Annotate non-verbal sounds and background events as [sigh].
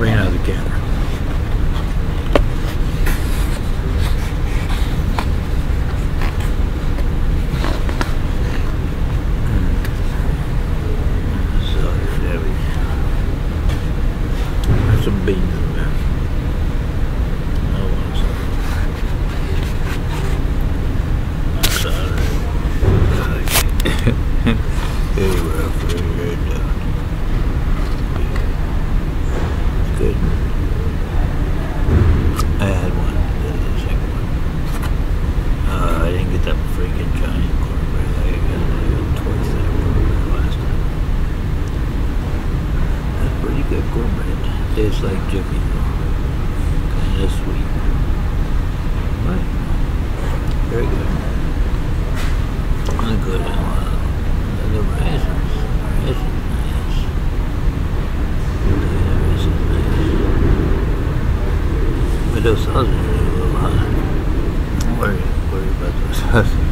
ran out of the camera. [laughs] We some beans I'm pretty good. Tastes like Jimmy. Kind of sweet. But very good. And good. Uh, the raisins. Raisins. But those sausages are a little hot. Worry, worry about those [laughs] sausages.